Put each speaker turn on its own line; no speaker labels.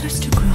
answers to questions.